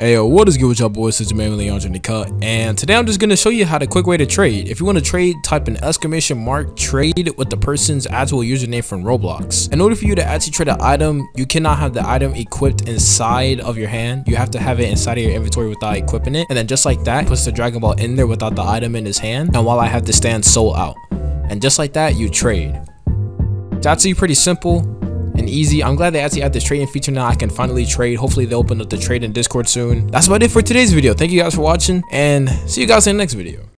Hey yo, what is good with y'all boys? It's your man Leandre Cut, and today I'm just gonna show you how to quick way to trade. If you want to trade, type an exclamation mark trade with the person's actual username from Roblox. In order for you to actually trade an item, you cannot have the item equipped inside of your hand. You have to have it inside of your inventory without equipping it. And then just like that, puts the Dragon Ball in there without the item in his hand. And while I have to stand Sol out. And just like that, you trade. It's actually pretty simple and easy. I'm glad they actually add this trading feature now. I can finally trade. Hopefully they open up the trade in Discord soon. That's about it for today's video. Thank you guys for watching and see you guys in the next video.